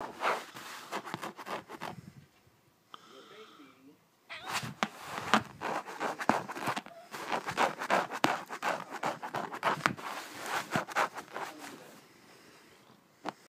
you